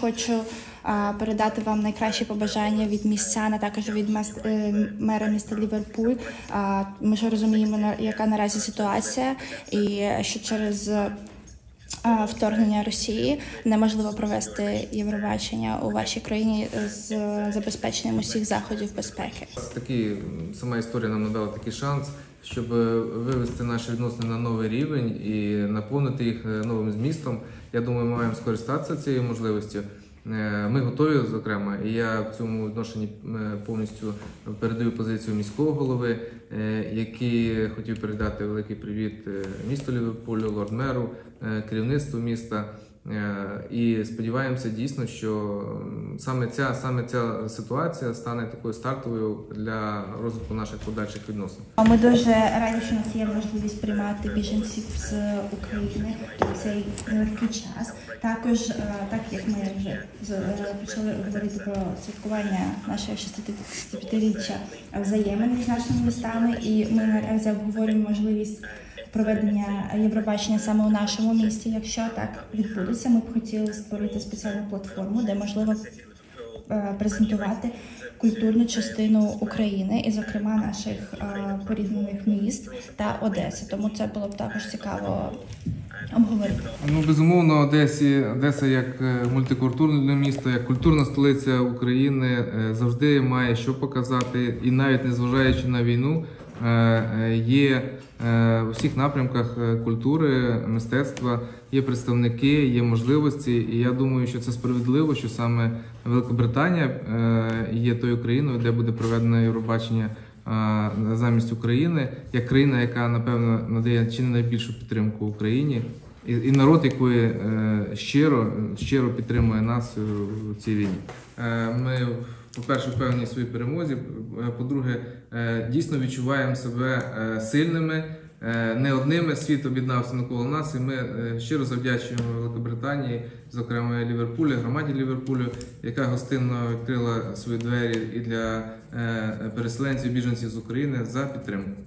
Хочу передати вам найкращі побажання від містян, а також від е, мера міста Ліверпуль. Ми ж розуміємо, яка наразі ситуація, і що через вторгнення Росії неможливо провести Євробачення у вашій країні з забезпеченням усіх заходів безпеки. Такі сама історія нам надала такий шанс, щоб е, вивести наші відносини на новий рівень і наповнити їх е, новим змістом. Я думаю, ми маємо скористатися цією можливістю. Е, Ми готові, зокрема, і я в цьому відношенні повністю передаю позицію міського голови, який хотів передати великий привіт місту Ліверпулю, лорд-меру, керівництву міста. Е, І сподіваємося дійсно, що саме ця саме ця ситуація стане такою стартовою для розвитку наших подальших відносин. Ми дуже раді, що нас є можливість приймати біженців з України в цей нелегкий час. Також, е, так як ми вже е, почали говорити про святкування нашого 65-річчя взаємин між нашими містами, і ми наразі обговорюємо можливість проведення Євробачення саме у нашому місті. Якщо так відбудеться, ми б хотіли створити спеціальну платформу, де можливо е, презентувати культурну частину України і, зокрема, наших е, поріднених міст та Одеси. Тому це було б також цікаво обговорити. Ну безумовно, Одесі Одеса як е, мультикультурне місто, як культурна столиця України завжди має що показати, і навіть незважаючи на війну, є е, у всіх напрямках е, культури, мистецтва, є представники, є можливості. І я думаю, що це справедливо, що саме Великобританія е, є тою країною, де буде проведено Євробачення замість України, як країна, яка напевно надає чи не найбільшу підтримку Україні, і, народ, який е, щиро, щиро підтримує нас у цій війні. Е, Ми, по-перше, впевнені в своїй перемозі. Е, По-друге, е, дійсно відчуваємо себе е, сильними. Не одними світ об'єднався навколо нас, і ми щиро завдячуємо Великобританії, зокрема Ліверпулю, громаді Ліверпулю, яка гостинно відкрила свої двері і для переселенців біженців з України за підтримку.